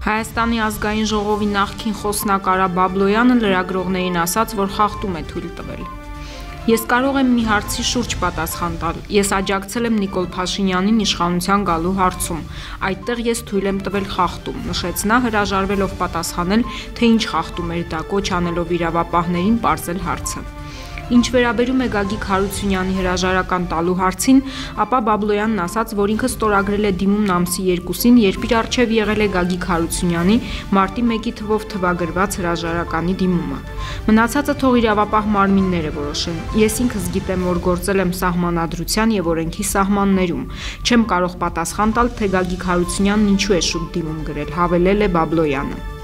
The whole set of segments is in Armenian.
Հայաստանի ազգային ժողովի նախկին խոսնակ Արա Բաբլոյանը լրագրողներին ասաց, որ խախտում է թույլ տվել։ Ես կարող եմ մի հարցի շուրջ պատասխան տալ։ Ես աջակցել եմ Նիկոլ Փաշինյանին իշխանության գալու հարցում։ Այդտեղ ես թույլ եմ տվել խախտում, նշեց նա հրաժարվելով պատասխանել, թե ինչ խախտում էր դա, կոչ անելով իրավապահներին ողջել հարցը։ Ինչ վերաբերում է Գագիկ Հարությունյանի հրաժարական տալու հարցին, ապա Բաբլոյանն ասաց, որ ինքը ստորագրել է դիմումն ամսի 2-ին, երբ իր արչև եղել է Գագիկ Հարությունյանի մարտի 1-ի թվով թվագրված հրաժարականի դիմումը։ Մնացածը թող իրավապահ մարմինները որոշեն։ Ես ինքս գիտեմ, որ գործել եմ սահմանադրության եւ օրենքի սահմաններում։ Չեմ կարող պատասխան տալ, թե Գագիկ Հարությունյանն ինչու է շուտ դիմում գրել, հավելել է Բաբլոյանը։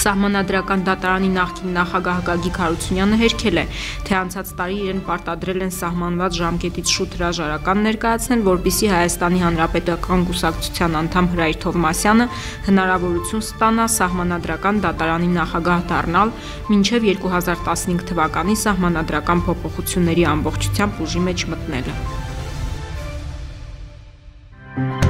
Սահմանադրական դատարանի նախկին նախագահ Գագիկ Հարությունյանը հերքել է, թե անցած տարի իրեն պարտադրել են սահմանված ժամկետից շուտ հրաժարական ներկայացնել, որբիսի Հայաստանի Հանրապետական Գուսակցության անդամ Հրայր Թովմասյանը հնարավորություն ստանա սահմանադրական դատարանի նախագահ դառնալ մինչև 2015 թվականի սահմանադրական փոփոխությունների ամբողջությամբ ուժի մեջ մտնելը։ Thank you